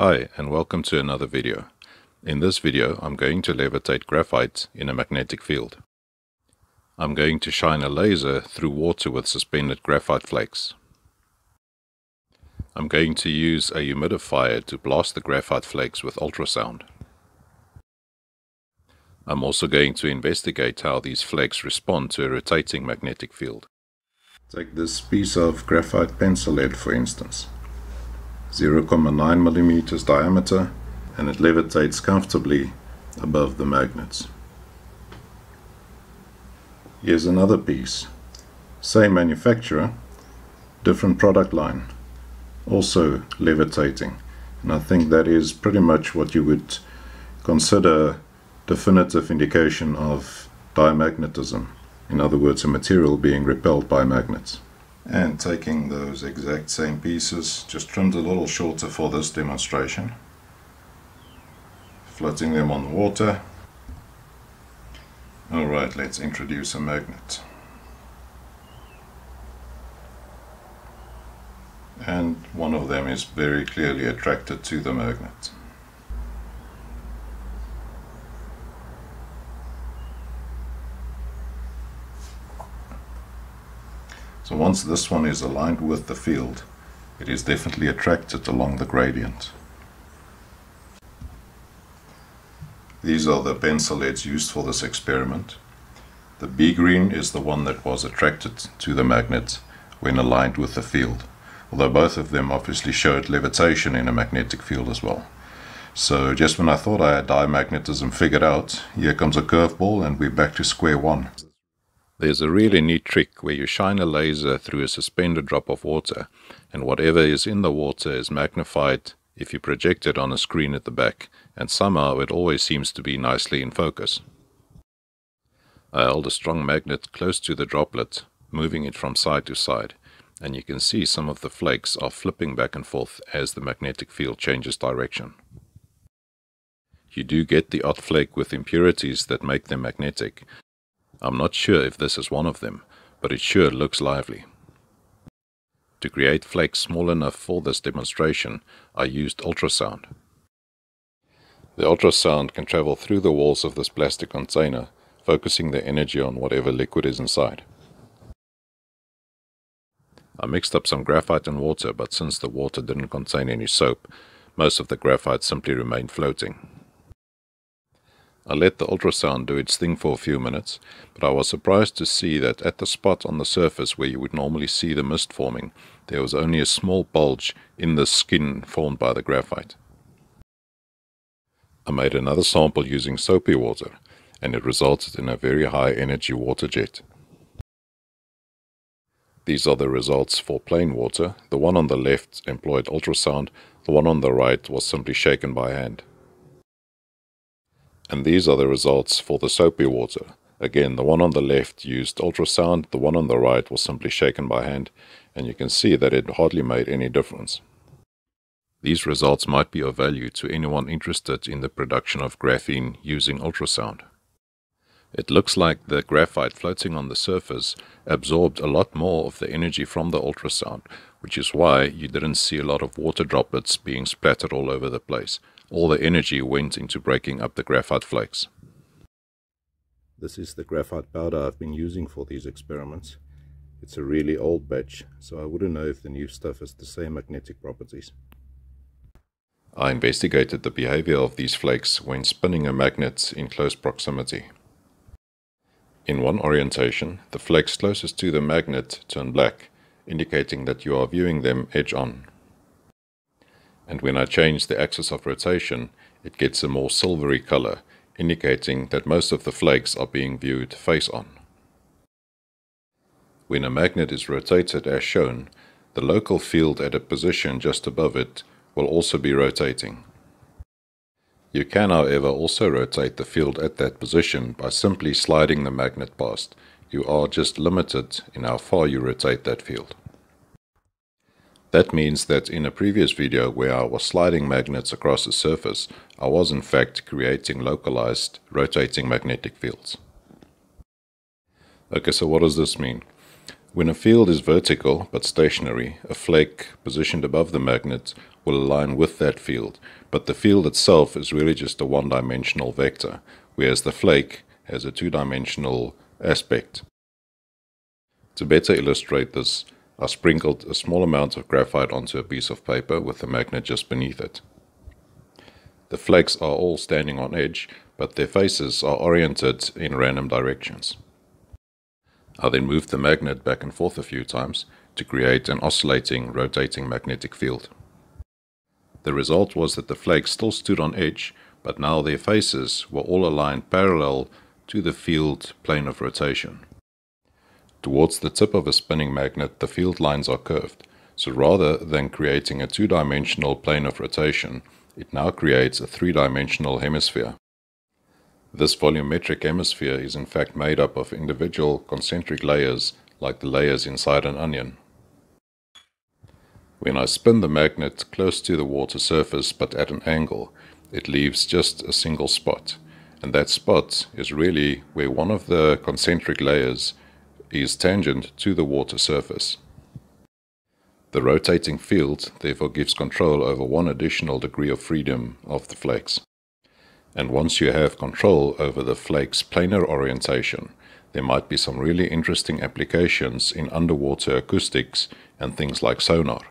Hi and welcome to another video. In this video I'm going to levitate graphite in a magnetic field. I'm going to shine a laser through water with suspended graphite flakes. I'm going to use a humidifier to blast the graphite flakes with ultrasound. I'm also going to investigate how these flakes respond to a rotating magnetic field. Take this piece of graphite pencil lead for instance. 0.9 millimeters diameter and it levitates comfortably above the magnets. Here's another piece. Same manufacturer, different product line, also levitating. And I think that is pretty much what you would consider definitive indication of diamagnetism. In other words, a material being repelled by magnets and taking those exact same pieces just trimmed a little shorter for this demonstration. Floating them on the water. Alright let's introduce a magnet. And one of them is very clearly attracted to the magnet So once this one is aligned with the field, it is definitely attracted along the gradient. These are the pencil leads used for this experiment. The B green is the one that was attracted to the magnet when aligned with the field, although both of them obviously showed levitation in a magnetic field as well. So just when I thought I had diamagnetism figured out, here comes a curveball and we're back to square one. There's a really neat trick where you shine a laser through a suspended drop of water, and whatever is in the water is magnified if you project it on a screen at the back, and somehow it always seems to be nicely in focus. I held a strong magnet close to the droplet, moving it from side to side, and you can see some of the flakes are flipping back and forth as the magnetic field changes direction. You do get the odd flake with impurities that make them magnetic, I'm not sure if this is one of them, but it sure looks lively. To create flakes small enough for this demonstration, I used ultrasound. The ultrasound can travel through the walls of this plastic container, focusing the energy on whatever liquid is inside. I mixed up some graphite and water, but since the water didn't contain any soap, most of the graphite simply remained floating. I let the ultrasound do its thing for a few minutes, but I was surprised to see that at the spot on the surface where you would normally see the mist forming, there was only a small bulge in the skin formed by the graphite. I made another sample using soapy water, and it resulted in a very high energy water jet. These are the results for plain water. The one on the left employed ultrasound, the one on the right was simply shaken by hand. And these are the results for the soapy water. Again, the one on the left used ultrasound, the one on the right was simply shaken by hand, and you can see that it hardly made any difference. These results might be of value to anyone interested in the production of graphene using ultrasound. It looks like the graphite floating on the surface absorbed a lot more of the energy from the ultrasound, which is why you didn't see a lot of water droplets being splattered all over the place. All the energy went into breaking up the graphite flakes. This is the graphite powder I've been using for these experiments. It's a really old batch, so I wouldn't know if the new stuff has the same magnetic properties. I investigated the behavior of these flakes when spinning a magnet in close proximity. In one orientation, the flakes closest to the magnet turn black, indicating that you are viewing them edge on. And when I change the axis of rotation, it gets a more silvery color, indicating that most of the flakes are being viewed face on. When a magnet is rotated as shown, the local field at a position just above it will also be rotating. You can however also rotate the field at that position by simply sliding the magnet past. You are just limited in how far you rotate that field. That means that in a previous video where I was sliding magnets across the surface, I was in fact creating localized rotating magnetic fields. Okay, so what does this mean? When a field is vertical but stationary, a flake positioned above the magnet will align with that field, but the field itself is really just a one-dimensional vector, whereas the flake has a two-dimensional aspect. To better illustrate this, I sprinkled a small amount of graphite onto a piece of paper with the magnet just beneath it. The flakes are all standing on edge, but their faces are oriented in random directions. I then moved the magnet back and forth a few times to create an oscillating, rotating magnetic field. The result was that the flakes still stood on edge, but now their faces were all aligned parallel to the field plane of rotation. Towards the tip of a spinning magnet, the field lines are curved, so rather than creating a two-dimensional plane of rotation, it now creates a three-dimensional hemisphere. This volumetric hemisphere is in fact made up of individual concentric layers like the layers inside an onion. When I spin the magnet close to the water surface but at an angle, it leaves just a single spot, and that spot is really where one of the concentric layers is tangent to the water surface. The rotating field therefore gives control over one additional degree of freedom of the flakes. And once you have control over the flake's planar orientation, there might be some really interesting applications in underwater acoustics and things like sonar.